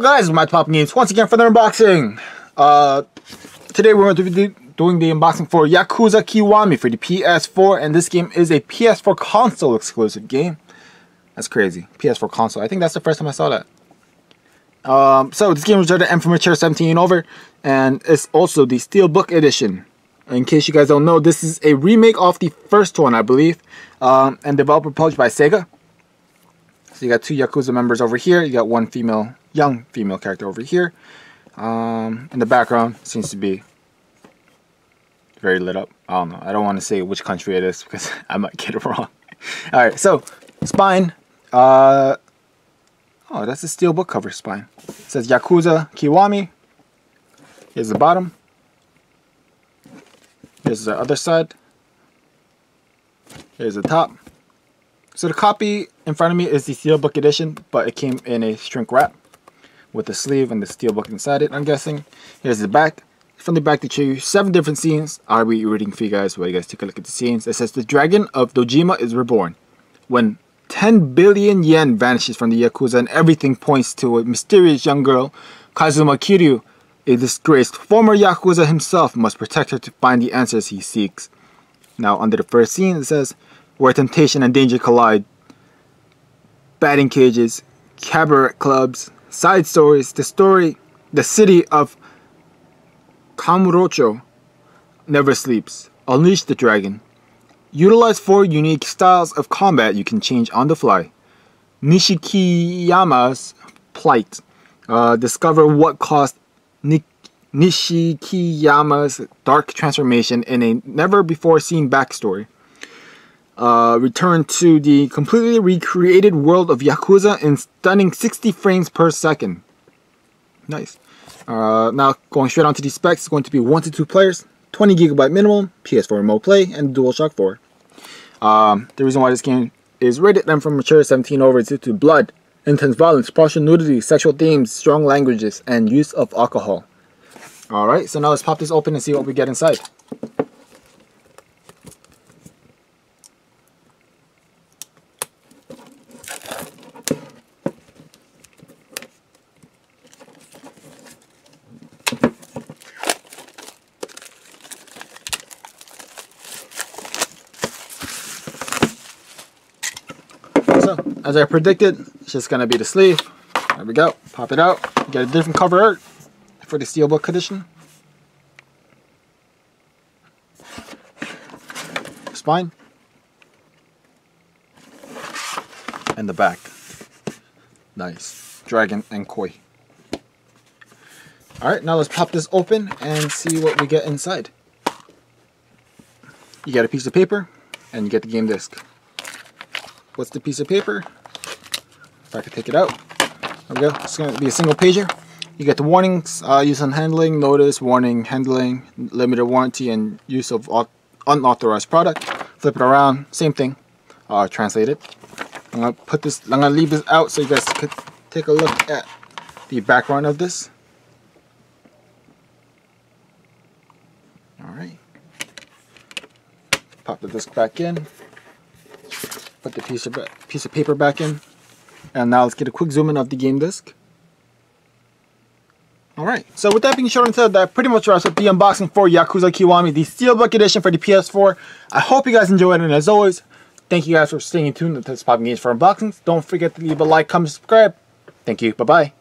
Guys, my Pop Games once again for the unboxing. Uh, today we're going to be doing the unboxing for Yakuza Kiwami for the PS4 and this game is a PS4 console exclusive game. That's crazy. PS4 console. I think that's the first time I saw that. Um, so this game was rated M for mature 17 and over and it's also the Steelbook edition. In case you guys don't know, this is a remake of the first one, I believe, um, and developed published by Sega. So you got two Yakuza members over here. You got one female, young female character over here. Um, in the background seems to be very lit up. I don't know. I don't want to say which country it is because I might get it wrong. All right, so spine. Uh, oh, that's a steel book cover spine. It says Yakuza Kiwami. Here's the bottom. Here's the other side. Here's the top. So the copy in front of me is the Steelbook edition, but it came in a shrink wrap with the sleeve and the steel book inside it, I'm guessing. Here's the back. From the back, they show you seven different scenes. I'll be reading for you guys while you guys take a look at the scenes. It says, The Dragon of Dojima is reborn. When 10 billion yen vanishes from the Yakuza and everything points to a mysterious young girl, Kazuma Kiryu, a disgraced former Yakuza himself, must protect her to find the answers he seeks. Now, under the first scene, it says, where temptation and danger collide. Batting cages, cabaret clubs, side stories, the story, the city of Kamurocho never sleeps. Unleash the dragon. Utilize four unique styles of combat you can change on the fly. Nishikiyama's plight. Uh, discover what caused Nishikiyama's dark transformation in a never before seen backstory uh, return to the completely recreated world of Yakuza in stunning 60 frames per second. Nice. Uh, now, going straight on to the specs, it's going to be 1 to 2 players, 20 gigabyte minimum, PS4 remote play, and DualShock 4. Um, the reason why this game is rated M from mature 17 over is due to blood, intense violence, partial nudity, sexual themes, strong languages, and use of alcohol. Alright, so now let's pop this open and see what we get inside. So, as I predicted, it's just to be the sleeve. There we go. Pop it out. Get a different cover art for the Steelbook edition. Spine. And the back. Nice. Dragon and Koi. Alright, now let's pop this open and see what we get inside. You get a piece of paper and you get the game disc. What's the piece of paper? If I could take it out. There we go. It's going to be a single pager. You get the warnings, uh, use on handling, notice, warning, handling, limited warranty, and use of unauthorized product. Flip it around, same thing. Uh, translate it. I'm gonna put this. I'm gonna leave this out so you guys could take a look at the background of this. All right. Pop the disc back in put the piece of piece of paper back in and now let's get a quick zoom in of the game disc Alright, so with that being shown and said, that pretty much wraps up the unboxing for Yakuza Kiwami, the Steelbook Edition for the PS4. I hope you guys enjoyed it, and as always, thank you guys for staying tuned to this POPnGAMES for unboxings. Don't forget to leave a like, comment, subscribe. Thank you, bye-bye.